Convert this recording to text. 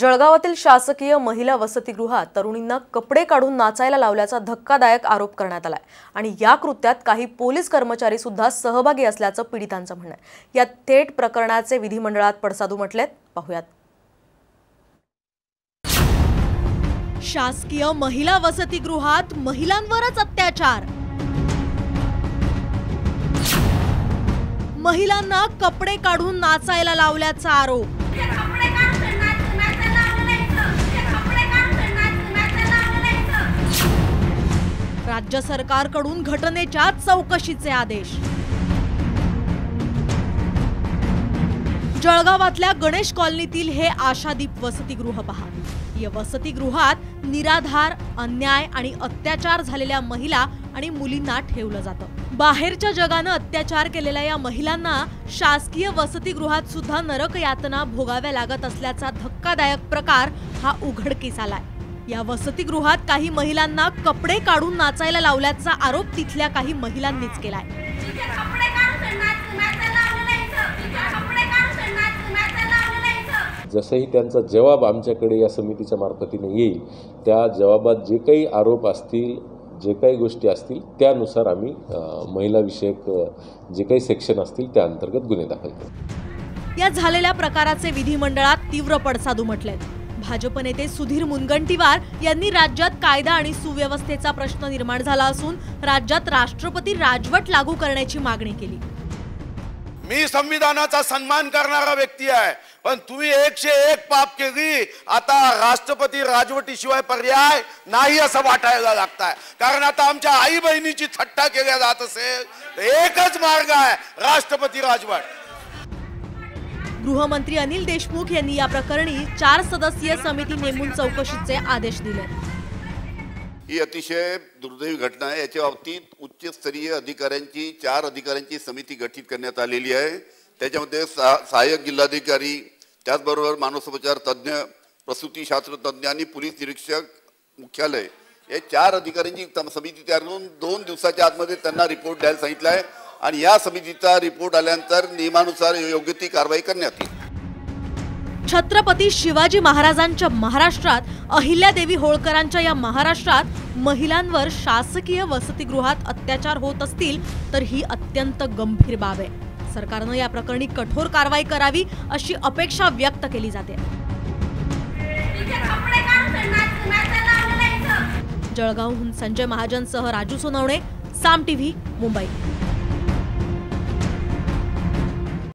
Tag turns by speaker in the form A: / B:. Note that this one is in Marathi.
A: जळगावातील शासकीय महिला वसतिगृहात तरुणींना कपडे काढून नाचायला लावल्याचा धक्कादायक आरोप करण्यात आलाय. आणि या कृत्यात काही पोलीस कर्मचारी सुद्धा सहभागी असल्याचं पीडितांचं म्हणणं आहे. या थेट प्रकरणाचे विधिमंडळात पडसादू म्हटलेत. पाहुयात.
B: शासकीय महिला वसतिगृहात महिलांवरच अत्याचार. महिलांना कपडे काढून नाचायला लावल्याचा आरोप. राज्य सरकारकडून घटनेच्या चौकशीचे आदेश. जळगावातल्या गणेश कॉलनीतील हे आशादीप वसतिगृह पहा. या वसतिगृहात निराधार अन्याय आणि अत्याचार झालेल्या महिला आणि मुलींना ठेवलं जातं. बाहेरच्या जगानं अत्याचार केलेल्या या महिलांना शासकीय वसतिगृहात सुद्धा नरक यातना भोगाव्या लागत असल्याचा धक्कादायक प्रकार हा उघडकीस आलाय. या वसतिगृहात काही महिलांना कपडे काढून नाचायला लावल्याचा आरोप तिथल्या काही महिलांनीच केलाय.
C: जसंही त्यांचा जवाब आमच्याकडे या समितीच्या मार्फतीने येईल त्या जवाबात जे काही आरोप असतील जे काही गोष्टी असतील त्यानुसार आम्ही महिलाविषयक जे काही सेक्शन असतील त्या अंतर्गत गुन्हे दाखल करू.
B: या झालेल्या प्रकाराचे विधिमंडळात तीव्र पडसाद उमटलेत. भाजप नेते सुधीर मुनगंटीवार यांनी राज्यात कायदा आणि सुव्यवस्थेचा प्रश्न निर्माण झाला असून राज्यात राष्ट्रपती राजवट लागू करण्याची मागणी केली.
D: मी संविधानाचा सन्मान करणारा व्यक्ती आहे. पण तुम्ही एकशे एक पाप केली. आता राष्ट्रपती राजवटीशिवाय पर्याय नाही असं वाटायला लागताय. कारण आता आमच्या आई बहिणीची थट्टा केल्या जात असेल. तर एकच मार्ग आहे राष्ट्रपती राजवट.
B: गृहमंत्री अनिल देशमुख यांनी या प्रकरणी चार सदस्यीय समिती नेमून चौकशीचे आदेश दिले.
E: ही अतिशय दुर्दैवी घटना आहे. याच्या बाबतीत उच्चस्तरीय अधिकाऱ्यांची चार अधिकाऱ्यांची समिती गठीत करण्यात आलेली आहे. त्याच्यामध्ये सा सहाय्यक जिल्हाधिकारी त्याचबरोबर मानसोपचार तज्ज्ञ प्रसूतीशास्त्र तज्ज्ञ आणि पोलीस निरीक्षक मुख्यालय. हे चार अधिकाऱ्यांची समिती तयार करून दोन दिवसाच्या आतमध्ये त्यांना रिपोर्ट द्यायला सांगितला आहे. आणि या समितीचा रिपोर्ट आल्यानंतर नियमानुसार योग्य ती कारवाई करण्यात येईल.
B: छत्रपती शिवाजी महाराजांच्या महाराष्ट्रात अहिल्यादेवी होळकरांच्या या महाराष्ट्रात महिलांवर शासकीय वसतिगृहात अत्याचार होत असतील तर ही अत्यंत गंभीर बाब आहे. सरकारनं या प्रकरणी कठोर कारवाई करावी अशी अपेक्षा व्यक्त केली जाते. जळगावहून संजय महाजनसह राजू सोनवणे साम टीव्ही मुंबई.